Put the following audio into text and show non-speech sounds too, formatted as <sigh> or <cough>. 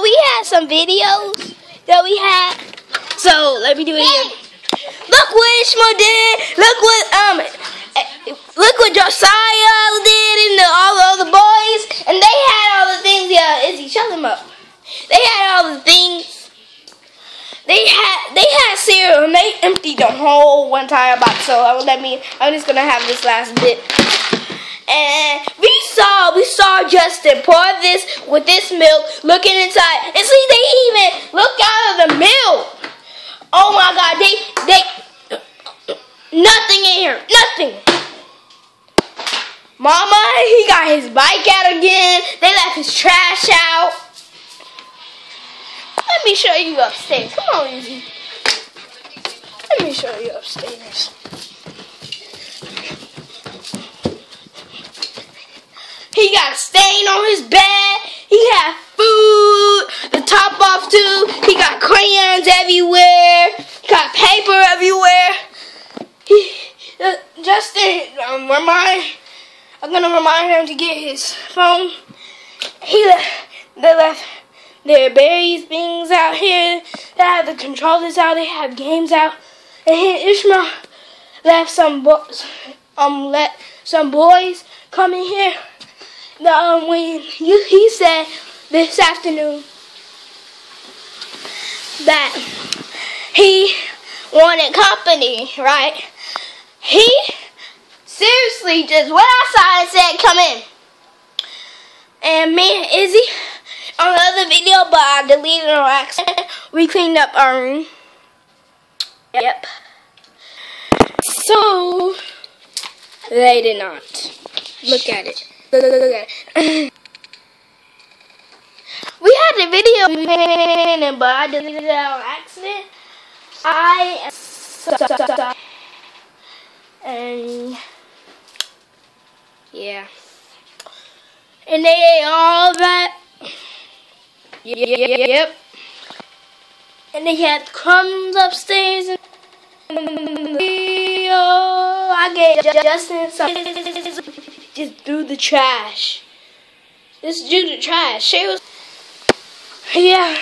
We had some videos that we had. So let me do it again. Look what Ishmael did. Look what um look what Josiah did and the, all the other boys. And they had all the things, yeah, Izzy, shut them up. They had all the things. They had they had cereal and they emptied the whole entire box. So let me I'm just gonna have this last bit. And we saw we saw Justin pour this with this milk, looking inside, and see they even look out of the milk. Oh my God, they they nothing in here, nothing. Mama, he got his bike out again. They left his trash out. Let me show you upstairs. Come on, Izzy. Let me show you upstairs. He got a stain on his bed. He had food, the top off too. He got crayons everywhere. He Got paper everywhere. He, uh, Justin, um, remind, I'm gonna remind him to get his phone. He left, they left their berries things out here. They have the controllers out. They have games out. And he, Ishmael left some boys, um, let some boys come in here the, um, when you, he said this afternoon that he wanted company, right? He seriously just went outside and said, come in. And me and Izzy, on the other video, but I deleted on accident, we cleaned up our room. Yep. So, they did not. Look at it. <laughs> We had a video, but I deleted it on accident. I am and yeah, and they ate all that. Yep. And they had crumbs upstairs. And I gave Justin some just threw the trash. Just threw the trash. She was, yeah.